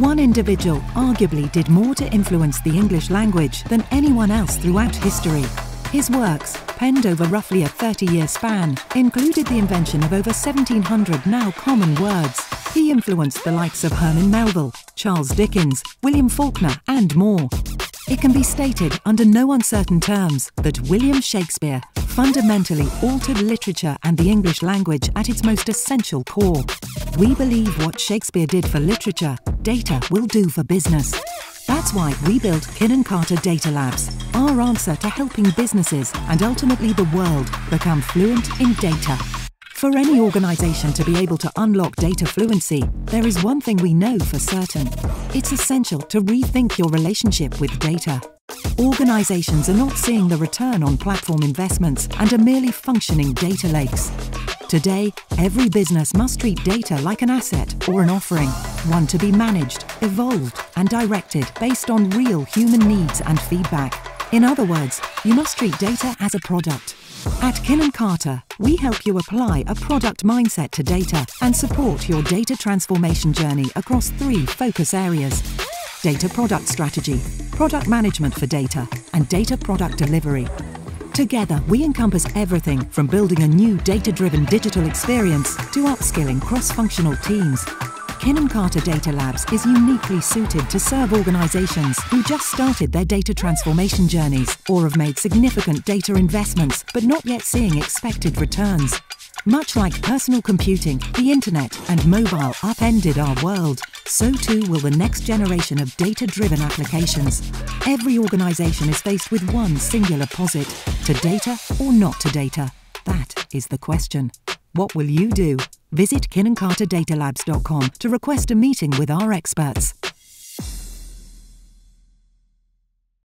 One individual arguably did more to influence the English language than anyone else throughout history. His works, penned over roughly a 30 year span, included the invention of over 1,700 now common words. He influenced the likes of Herman Melville, Charles Dickens, William Faulkner, and more. It can be stated under no uncertain terms that William Shakespeare fundamentally altered literature and the English language at its most essential core. We believe what Shakespeare did for literature, data will do for business. That's why we built Kin + Carta Data Labs, our answer to helping businesses and ultimately the world become fluent in data. For any organisation to be able to unlock data fluency, there is one thing we know for certain. It's essential to rethink your relationship with data. Organisations are not seeing the return on platform investments and are merely functioning data lakes. Today, every business must treat data like an asset or an offering, one to be managed, evolved, and directed based on real human needs and feedback. In other words, you must treat data as a product. At Kin + Carta, we help you apply a product mindset to data and support your data transformation journey across three focus areas data product strategy, product management for data, and data product delivery. Together, we encompass everything from building a new data driven digital experience to upskilling cross functional teams Kin + Carta Data Labs is uniquely suited to serve organisations who just started their data transformation journeys or have made significant data investments but not yet seeing expected returns. Much like personal computing, the internet, and mobile upended our world, so too will the next generation of data driven applications. Every organisation is faced with one singular posit to data or not to data. That is the question. What will you do? Visit kinandcartadatalabs.com to request a meeting with our experts.